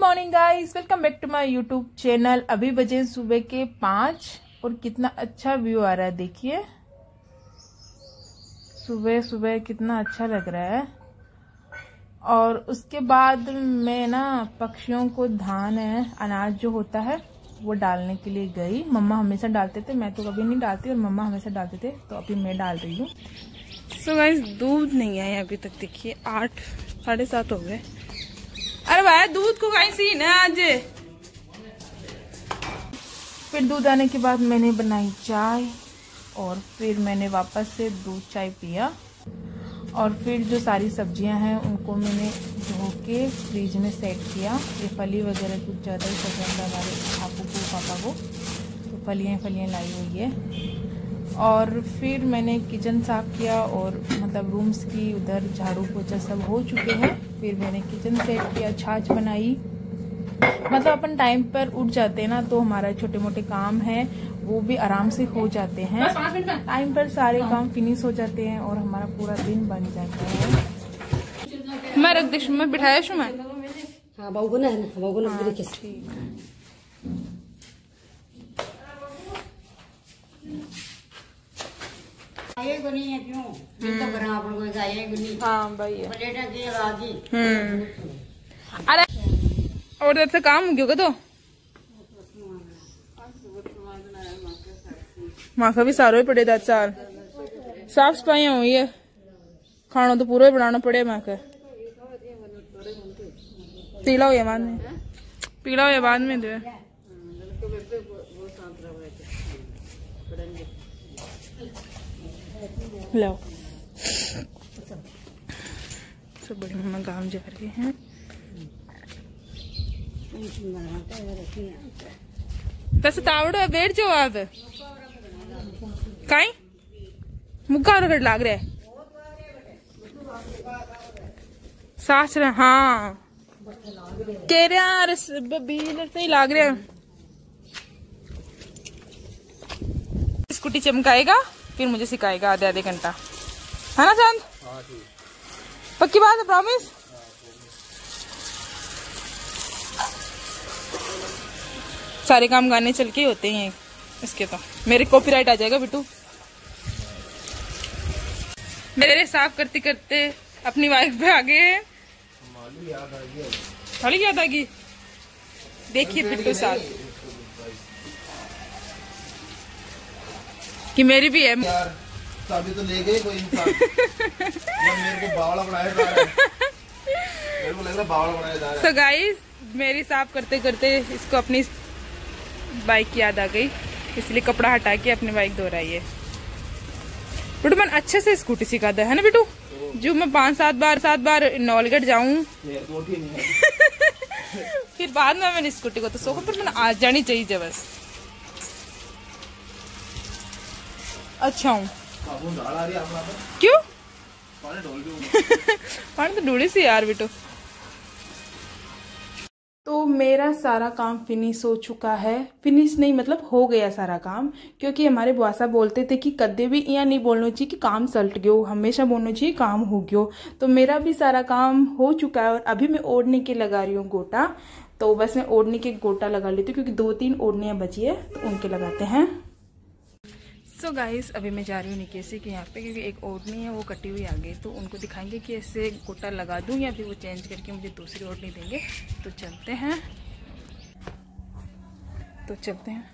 Morning guys welcome back to my YouTube channel अभी बजे सुबह के पाँच और कितना अच्छा व्यू आ रहा है, देखिए। सुबह सुबह कितना अच्छा लग रहा है। और उसके बाद मैं ना पक्षियों को धान है, अनाज जो होता है, वो डालने के लिए गई। मम्मा हमेशा डालते थे, मैं तो कभी नहीं डालती और मम्मा हमेशा डालते थे तो अभी मैं डाल रही हूँ। सो गाइस दूध नहीं आया अभी तक, देखिए, आठ, साढ़े सात हो गए। अरे भाई, दूध को कहीं सी ना आज? फिर दूध आने के बाद मैंने बनाई चाय और फिर मैंने वापस से दूध चाय पिया। और फिर जो सारी सब्ज़ियाँ हैं, उनको मैंने धो के फ्रिज में सेट किया। ये फली वगैरह कुछ ज़्यादा ही पसंद है हमारे आपू को पापा को। तो फलियाँ फलियाँ लाई हुई है। और फिर मैंने किचन साफ़ किया और मतलब रूम्स की उधर झाड़ू पोछा सब हो चुके हैं। फिर मैंने किचन सेट किया छाछ बनाई। मतलब अपन टाइम पर उठ जाते हैं ना तो हमारा छोटे मोटे काम है वो भी आराम से हो जाते हैं। टाइम पर सारे काम फिनिश हो जाते हैं और हमारा पूरा दिन बन जाता है। मैं रख दे मैं बिठाया शू मैं हाँ बाबू ना है ना बाबू ना हाँ, ठीक ठीक हाँ भाई है। हम्म। अरे और इधर से काम हो गया तो? माँ का भी सारो ही पड़े दस साल साफ़ सफाइयाँ हुई है। खाना तो पूरा ही बनाना पड़े माँ का पीला हो बाद में। पीला हो बाद में दे लो। सब बड़ी मम्मा गाँव जा रहे हैं। तस तावड़ो बैठ जाओ आप। काई? मुक्का रगड़ लाग रहा है। सास रहा हाँ। कह रहे यार बील से ही लाग रहा स्कूटी चमकाएगा? फिर मुझे सिखाएगा आधे आधे घंटा। है ना चाँद? पक्की बात है प्रॉमिस सारे काम गाने चल के होते हैं इसके तो। मेरे कॉपीराइट आ जाएगा बिटू मेरे साफ़ करते करते अपनी वाइफ पे आ गए हैं। थोड़ी याद आ गई? देखिए बिट्टू साथ कि मेरी भी है यार चाबी तो ले गए कोई इंसान। मेरे को बावला बनाया जा रहा है। मेरे को लग रहा है बावला बनाया जा रहा सो गाइस मेरी साफ़ करते करते इसको अपनी बाइक की याद आ गई। इसलिए कपड़ा हटा के अपनी बाइक धो रही है। बिटू मैंने अच्छे से स्कूटी सिखा है ना बिटू? जो मैं पाँच सात बार सात बार नॉलगढ़ जाऊँ। है है। फिर बाद में मैंने स्कूटी को तो सोखा पर मैंने आ जानी चाहिए बस। अच्छा हूँ। क्यों? पानी तो ढूंढी सी यार बेटो। तो मेरा सारा काम फिनिश हो चुका है। फिनिश नहीं मतलब हो गया सारा काम क्योंकि हमारे बुआसा बोलते थे कि कदे भी यहाँ नहीं बोलना चाहिए कि काम सल्ट गयो हमेशा बोलना चाहिए काम हो गयो। तो मेरा भी सारा काम हो चुका है और अभी मैं ओढ़ने के लगा रही हूँ गोटा। तो बस मैं ओढ़ने के गोटा लगा लेती हूँ क्योंकि दो तीन ओढ़नियाँ बची है तो उनके लगाते हैं। सो so गाइस अभी मैं जा रही हूँ निकेसी के यहाँ पे, क्योंकि एक ओढ़नी है, वो कटी हुई आ गई तो उनको दिखाएँगे कि ऐसे गोटा लगा दूँ या फिर वो चेंज करके मुझे दूसरी ओढ़नी देंगे। तो चलते हैं। तो चलते हैं।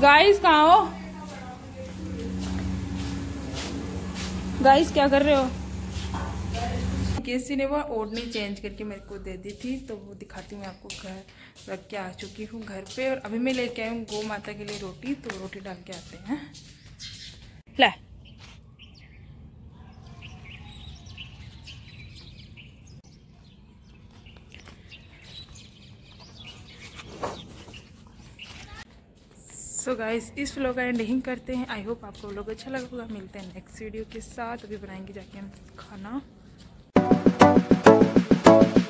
गाइस कहाँ हो? गाइस क्या कर रहे हो? किसी ने वो ओढ़नी चेंज करके मेरे को दे दी थी तो वो दिखाती हूँ मैं आपको घर रख के आ चुकी हूँ घर पे और अभी मैं लेके आई हूँ गौ माता के लिए रोटी तो रोटी डाल के आते हैं। ला। सो so गाइस इस व्लॉग का एंडिंग करते हैं। आई होप आपको व्लॉग अच्छा लगा होगा। मिलते हैं नेक्स्ट वीडियो के साथ। अभी बनाएँगे जाके हम खाना। Thank you.